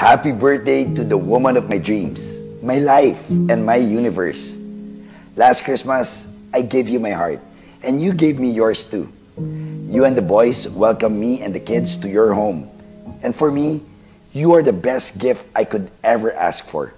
Happy birthday to the woman of my dreams, my life, and my universe. Last Christmas, I gave you my heart, and you gave me yours too. You and the boys welcomed me and the kids to your home. And for me, you are the best gift I could ever ask for.